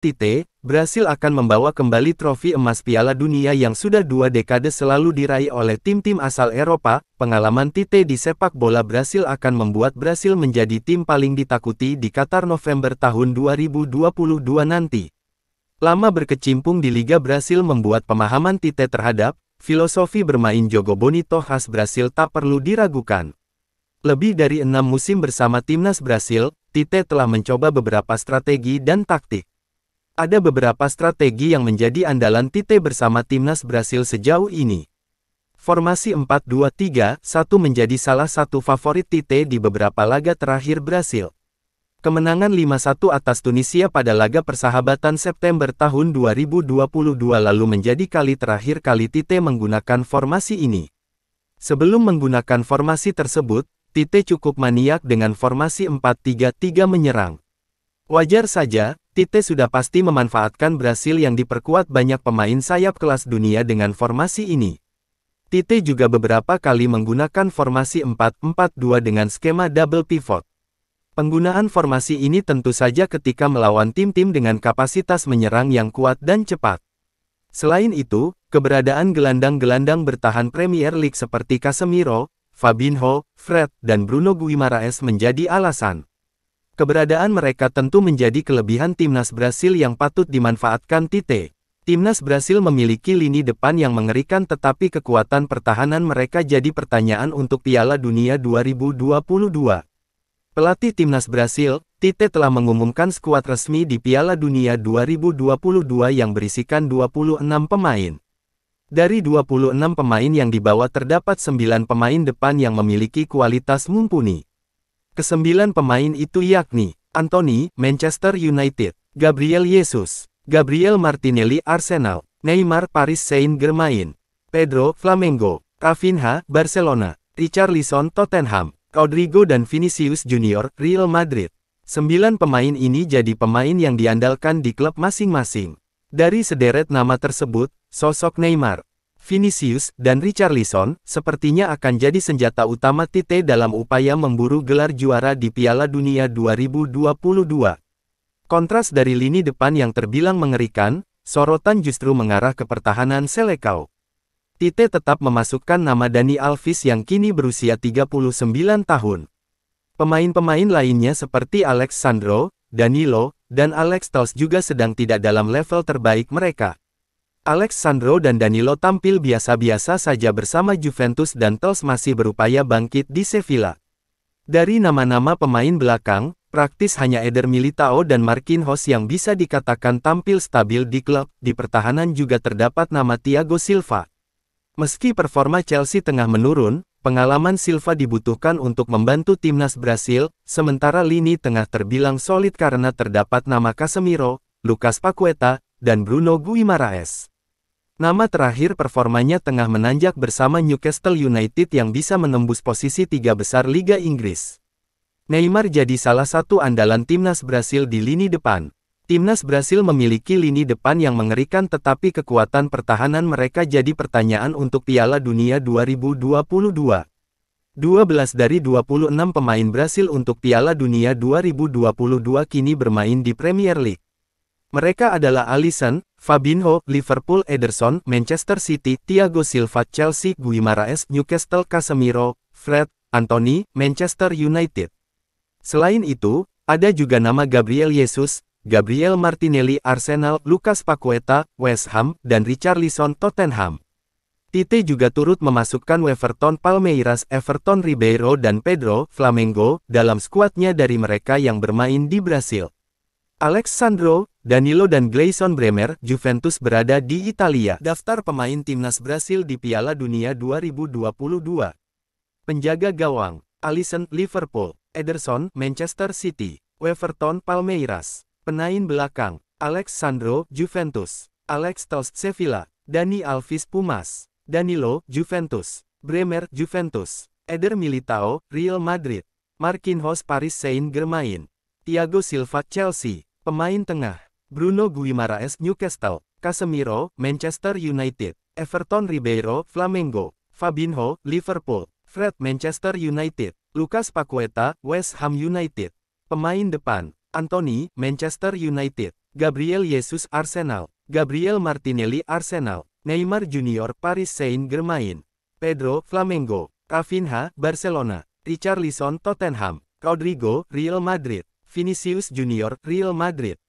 Tite, Brasil akan membawa kembali trofi emas Piala Dunia yang sudah dua dekade selalu diraih oleh tim-tim asal Eropa. Pengalaman Tite di sepak bola Brasil akan membuat Brasil menjadi tim paling ditakuti di Qatar November tahun 2022 nanti. Lama berkecimpung di Liga Brasil membuat pemahaman Tite terhadap filosofi bermain Jogo Bonito khas Brasil tak perlu diragukan. Lebih dari enam musim bersama timnas Brasil, Tite telah mencoba beberapa strategi dan taktik. Ada beberapa strategi yang menjadi andalan Tite bersama timnas Brasil sejauh ini. Formasi 4-2-3-1 menjadi salah satu favorit Tite di beberapa laga terakhir Brasil. Kemenangan 5-1 atas Tunisia pada laga persahabatan September tahun 2022 lalu menjadi kali terakhir kali Tite menggunakan formasi ini. Sebelum menggunakan formasi tersebut, Tite cukup maniak dengan formasi 4-3-3 menyerang. Wajar saja, Tite sudah pasti memanfaatkan Brasil yang diperkuat banyak pemain sayap kelas dunia dengan formasi ini. Tite juga beberapa kali menggunakan formasi 4-4-2 dengan skema double pivot. Penggunaan formasi ini tentu saja ketika melawan tim-tim dengan kapasitas menyerang yang kuat dan cepat. Selain itu, keberadaan gelandang-gelandang bertahan Premier League seperti Casemiro, Fabinho, Fred, dan Bruno Guimaraes menjadi alasan. Keberadaan mereka tentu menjadi kelebihan timnas Brasil yang patut dimanfaatkan Tite. Timnas Brasil memiliki lini depan yang mengerikan tetapi kekuatan pertahanan mereka jadi pertanyaan untuk Piala Dunia 2022. Pelatih timnas Brasil, Tite telah mengumumkan skuad resmi di Piala Dunia 2022 yang berisikan 26 pemain. Dari 26 pemain yang dibawa terdapat 9 pemain depan yang memiliki kualitas mumpuni. Kesembilan pemain itu yakni, Anthony, Manchester United, Gabriel Jesus, Gabriel Martinelli Arsenal, Neymar Paris Saint-Germain, Pedro Flamengo, Rafinha Barcelona, Richarlison Tottenham, Rodrigo dan Vinicius Junior Real Madrid. Sembilan pemain ini jadi pemain yang diandalkan di klub masing-masing. Dari sederet nama tersebut, sosok Neymar, Vinicius, dan Richarlison, sepertinya akan jadi senjata utama Tite dalam upaya memburu gelar juara di Piala Dunia 2022. Kontras dari lini depan yang terbilang mengerikan, sorotan justru mengarah ke pertahanan Selekau. Tite tetap memasukkan nama Dani Alves yang kini berusia 39 tahun. Pemain-pemain lainnya seperti Alex Sandro, Danilo, dan Alex Tels juga sedang tidak dalam level terbaik mereka. Alexandro dan Danilo tampil biasa-biasa saja bersama Juventus dan Tels masih berupaya bangkit di Sevilla. Dari nama-nama pemain belakang, praktis hanya Eder Militao dan Marquinhos yang bisa dikatakan tampil stabil di klub, di pertahanan juga terdapat nama Thiago Silva. Meski performa Chelsea tengah menurun, pengalaman Silva dibutuhkan untuk membantu timnas Brasil, sementara lini tengah terbilang solid karena terdapat nama Casemiro, Lucas Paqueta, dan Bruno Guimaraes. Nama terakhir performanya tengah menanjak bersama Newcastle United yang bisa menembus posisi tiga besar Liga Inggris. Neymar jadi salah satu andalan timnas Brasil di lini depan. Timnas Brasil memiliki lini depan yang mengerikan tetapi kekuatan pertahanan mereka jadi pertanyaan untuk Piala Dunia 2022. 12 dari 26 pemain Brasil untuk Piala Dunia 2022 kini bermain di Premier League. Mereka adalah Alisson, Fabinho, Liverpool Ederson, Manchester City, Thiago Silva, Chelsea, Guimaraes, Newcastle Casemiro, Fred, Anthony, Manchester United. Selain itu, ada juga nama Gabriel Jesus, Gabriel Martinelli Arsenal, Lucas Paqueta, West Ham, dan Richarlison Tottenham. Tite juga turut memasukkan Weverton Palmeiras, Everton Ribeiro dan Pedro Flamengo dalam skuadnya dari mereka yang bermain di Brasil. Alexandro, Danilo dan Gleison Bremer, Juventus berada di Italia. Daftar pemain timnas Brasil di Piala Dunia 2022. Penjaga gawang, Alisson, Liverpool, Ederson, Manchester City, Weverton, Palmeiras. Penain belakang, Alexandro, Juventus, Alex Tels, Sevilla, Dani Alves, Pumas, Danilo, Juventus, Bremer, Juventus, Eder Militao, Real Madrid, Marquinhos, Paris Saint-Germain, Thiago Silva, Chelsea, Pemain tengah, Bruno Guimaraes Newcastle, Casemiro, Manchester United, Everton Ribeiro, Flamengo, Fabinho, Liverpool, Fred Manchester United, Lucas Paqueta, West Ham United. Pemain depan, Anthony, Manchester United, Gabriel Jesus Arsenal, Gabriel Martinelli Arsenal, Neymar Junior Paris Saint-Germain, Pedro Flamengo, Rafinha Barcelona, Richarlison Tottenham, Rodrigo Real Madrid, Vinicius Junior Real Madrid,